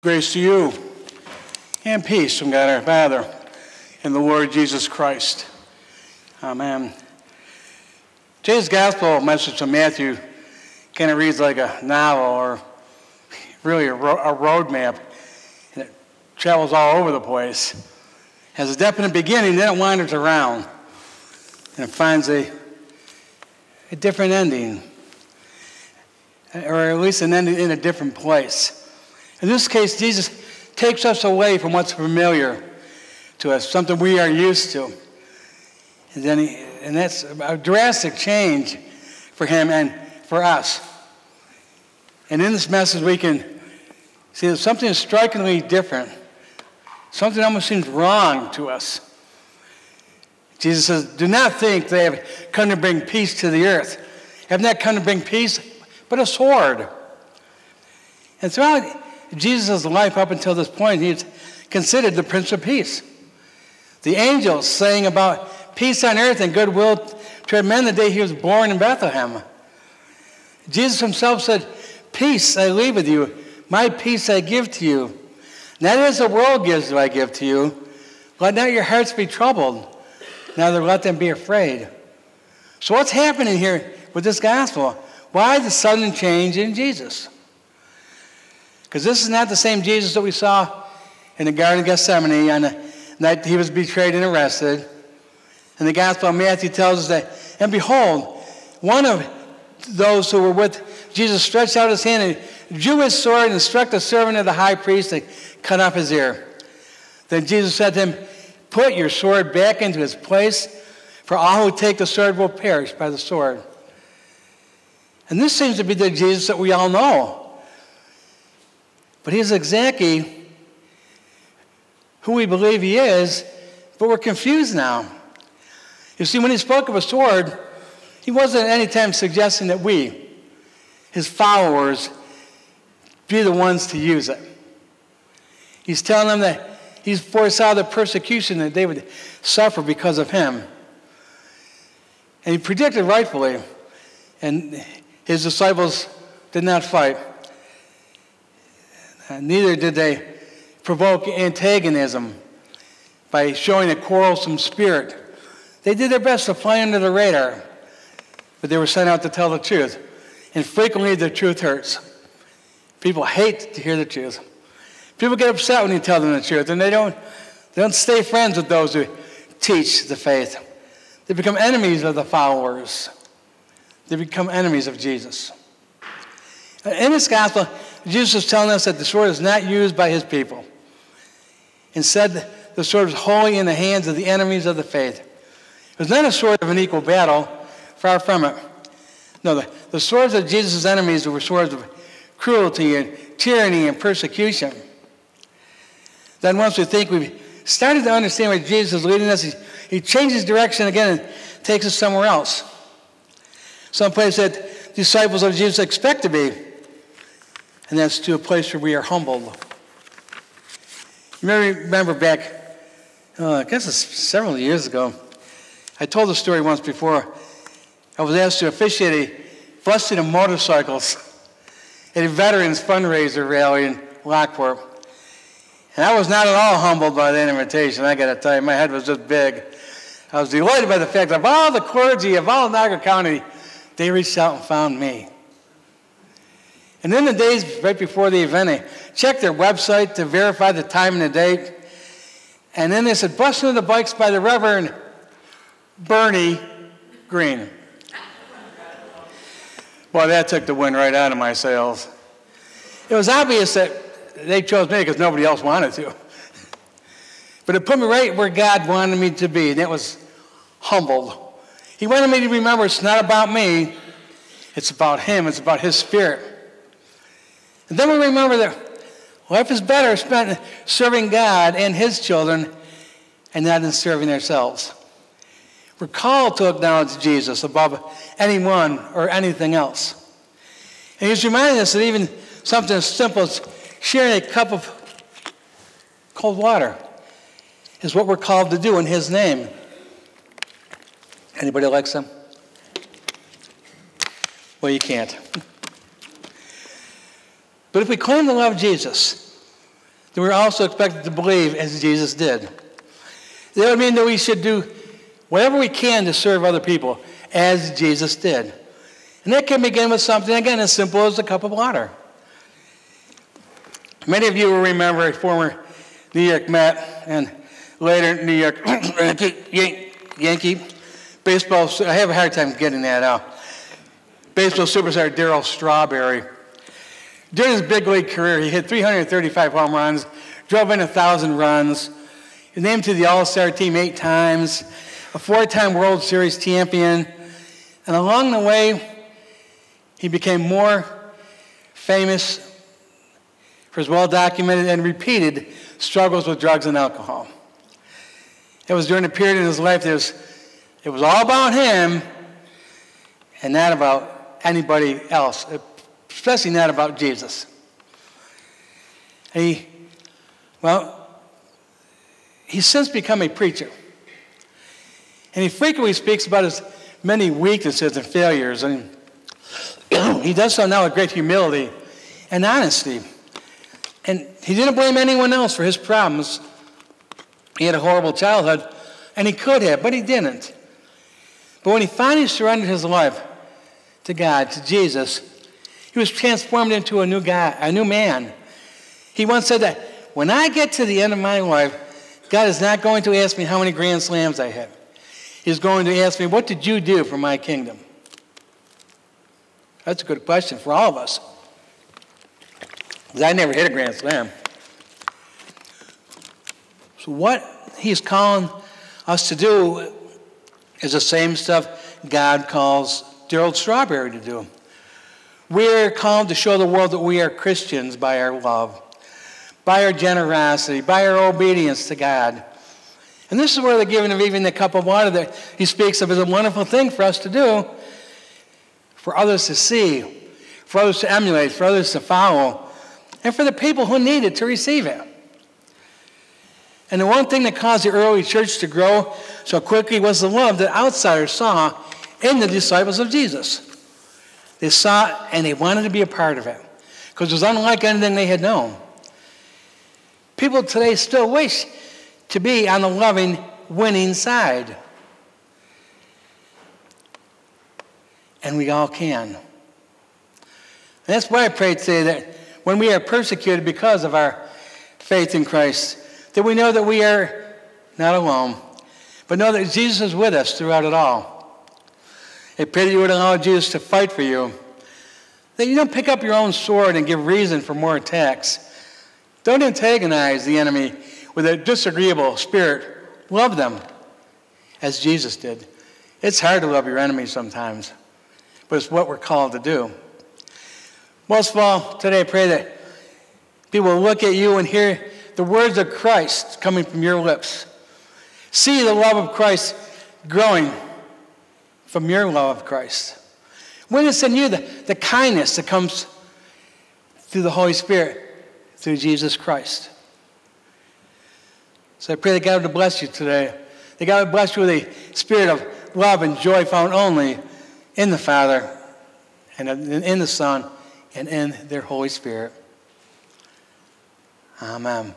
Grace to you and peace from God our Father and the Lord Jesus Christ. Amen. Today's gospel message from Matthew kind of reads like a novel or really a, ro- a road map, and it travels all over the place. Has a definite beginning, then it wanders around, and it finds a, a different ending, or at least an ending in a different place. In this case, Jesus takes us away from what's familiar to us, something we are used to. And, then he, and that's a drastic change for him and for us. And in this message, we can see that something is strikingly different. Something almost seems wrong to us. Jesus says, Do not think they have come to bring peace to the earth. Have not come to bring peace, but a sword. And throughout Jesus' life up until this point, he's considered the Prince of Peace. The angels saying about peace on earth and goodwill toward men the day he was born in Bethlehem. Jesus himself said, Peace I leave with you, my peace I give to you. Not as the world gives do I give to you. Let not your hearts be troubled, neither let them be afraid. So, what's happening here with this gospel? Why the sudden change in Jesus? Because this is not the same Jesus that we saw in the Garden of Gethsemane on the night he was betrayed and arrested. And the Gospel of Matthew tells us that, and behold, one of those who were with Jesus stretched out his hand and drew his sword and struck the servant of the high priest and cut off his ear. Then Jesus said to him, Put your sword back into its place, for all who take the sword will perish by the sword. And this seems to be the Jesus that we all know. But he's exactly who we believe he is, but we're confused now. You see, when he spoke of a sword, he wasn't at any time suggesting that we, his followers, be the ones to use it. He's telling them that he foresaw the persecution that they would suffer because of him. And he predicted rightfully, and his disciples did not fight. Neither did they provoke antagonism by showing a quarrelsome spirit. They did their best to fly under the radar, but they were sent out to tell the truth. And frequently the truth hurts. People hate to hear the truth. People get upset when you tell them the truth, and they don't, they don't stay friends with those who teach the faith. They become enemies of the followers. They become enemies of Jesus. In this gospel, Jesus is telling us that the sword is not used by his people. Instead, the sword is wholly in the hands of the enemies of the faith. It was not a sword of an equal battle, far from it. No, the, the swords of Jesus' enemies were swords of cruelty and tyranny and persecution. Then, once we think we've started to understand where Jesus is leading us, he, he changes direction again and takes us somewhere else. Someplace that disciples of Jesus expect to be and that's to a place where we are humbled. You may remember back, uh, I guess it's several years ago, I told the story once before. I was asked to officiate a blessing of motorcycles at a veterans fundraiser rally in Lockport. And I was not at all humbled by that invitation, I gotta tell you. My head was just big. I was delighted by the fact that of all the clergy of all Niagara County, they reached out and found me. And in the days right before the event, I checked their website to verify the time and the date. And then they said, busting the bikes by the Reverend Bernie Green. Boy, that took the wind right out of my sails. It was obvious that they chose me because nobody else wanted to. But it put me right where God wanted me to be, and it was humbled. He wanted me to remember it's not about me, it's about Him, it's about His Spirit. And then we remember that life is better spent serving God and His children and not in serving ourselves. We're called to acknowledge Jesus above anyone or anything else. And He's reminding us that even something as simple as sharing a cup of cold water is what we're called to do in His name. Anybody like some? Well, you can't. But if we claim to love of Jesus, then we're also expected to believe as Jesus did. That would mean that we should do whatever we can to serve other people as Jesus did. And that can begin with something, again, as simple as a cup of water. Many of you will remember a former New York Met and later New York Yankee baseball. I have a hard time getting that out. Baseball superstar Darryl Strawberry. During his big league career, he hit 335 home runs, drove in 1,000 runs, he named to the All Star team eight times, a four time World Series champion, and along the way, he became more famous for his well documented and repeated struggles with drugs and alcohol. It was during a period in his life that was, it was all about him and not about anybody else, especially not about Jesus. he, well, he's since become a preacher. And he frequently speaks about his many weaknesses and failures. And he does so now with great humility and honesty. And he didn't blame anyone else for his problems. He had a horrible childhood, and he could have, but he didn't. But when he finally surrendered his life to God, to Jesus, he was transformed into a new guy, a new man. He once said that when I get to the end of my life, God is not going to ask me how many grand slams I have. He's going to ask me, What did you do for my kingdom? That's a good question for all of us. Because I never hit a grand slam. So, what he's calling us to do is the same stuff God calls Darryl Strawberry to do. We're called to show the world that we are Christians by our love, by our generosity, by our obedience to God. And this is where the giving of even the cup of water that he speaks of is a wonderful thing for us to do, for others to see, for others to emulate, for others to follow and for the people who need it to receive it. And the one thing that caused the early church to grow so quickly was the love that outsiders saw in the disciples of Jesus. They saw it and they wanted to be a part of it because it was unlike anything they had known. People today still wish to be on the loving, winning side. And we all can. And that's why I pray today that when we are persecuted because of our faith in Christ, that we know that we are not alone, but know that Jesus is with us throughout it all. I pray that you would allow Jesus to fight for you, that you don't pick up your own sword and give reason for more attacks. Don't antagonize the enemy with a disagreeable spirit. Love them as Jesus did. It's hard to love your enemies sometimes, but it's what we're called to do. Most of all, today I pray that people look at you and hear the words of Christ coming from your lips. See the love of Christ growing from your love of Christ. Witness in you the, the kindness that comes through the Holy Spirit, through Jesus Christ. So I pray that God would bless you today. That God would bless you with a spirit of love and joy found only in the Father and in the Son and in their Holy Spirit. Amen.